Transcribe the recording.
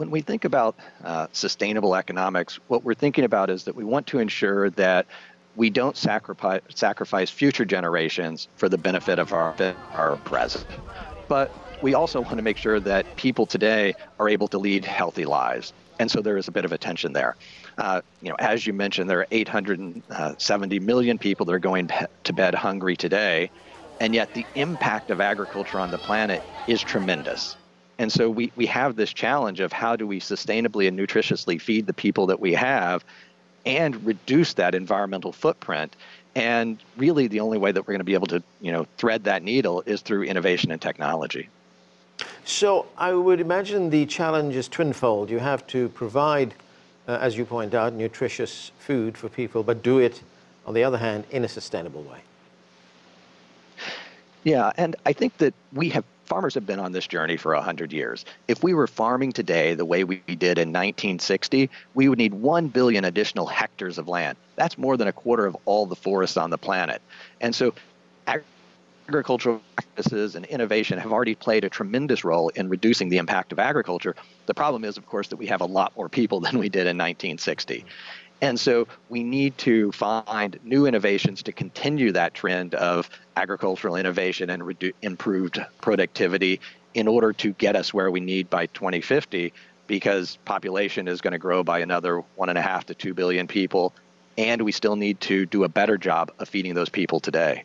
when we think about uh, sustainable economics, what we're thinking about is that we want to ensure that we don't sacrifice, sacrifice future generations for the benefit of our, our present. But we also want to make sure that people today are able to lead healthy lives. And so there is a bit of a tension there. Uh, you know, as you mentioned, there are 870 million people that are going to bed hungry today, and yet the impact of agriculture on the planet is tremendous. And so we, we have this challenge of how do we sustainably and nutritiously feed the people that we have and reduce that environmental footprint. And really the only way that we're going to be able to, you know, thread that needle is through innovation and technology. So I would imagine the challenge is twinfold. You have to provide, uh, as you point out, nutritious food for people, but do it, on the other hand, in a sustainable way. Yeah, and I think that we have farmers have been on this journey for 100 years. If we were farming today the way we did in 1960, we would need 1 billion additional hectares of land. That's more than a quarter of all the forests on the planet. And so agricultural practices and innovation have already played a tremendous role in reducing the impact of agriculture. The problem is, of course, that we have a lot more people than we did in 1960. And so we need to find new innovations to continue that trend of agricultural innovation and redu- improved productivity in order to get us where we need by 2050 because population is going to grow by another one and a half to two billion people and we still need to do a better job of feeding those people today